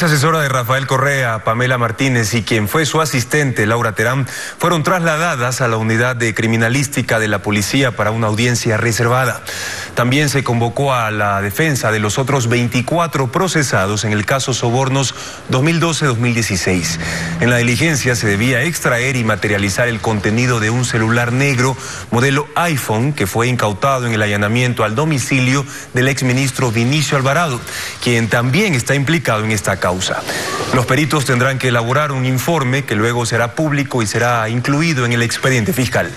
ex asesora de Rafael Correa, Pamela Martínez, y quien fue su asistente, Laura Terán, fueron trasladadas a la unidad de criminalística de la policía para una audiencia reservada. También se convocó a la defensa de los otros 24 procesados en el caso Sobornos 2012-2016. En la diligencia se debía extraer y materializar el contenido de un celular negro modelo iPhone que fue incautado en el allanamiento al domicilio del exministro Vinicio Alvarado, quien también está implicado en esta causa. Los peritos tendrán que elaborar un informe que luego será público y será incluido en el expediente fiscal.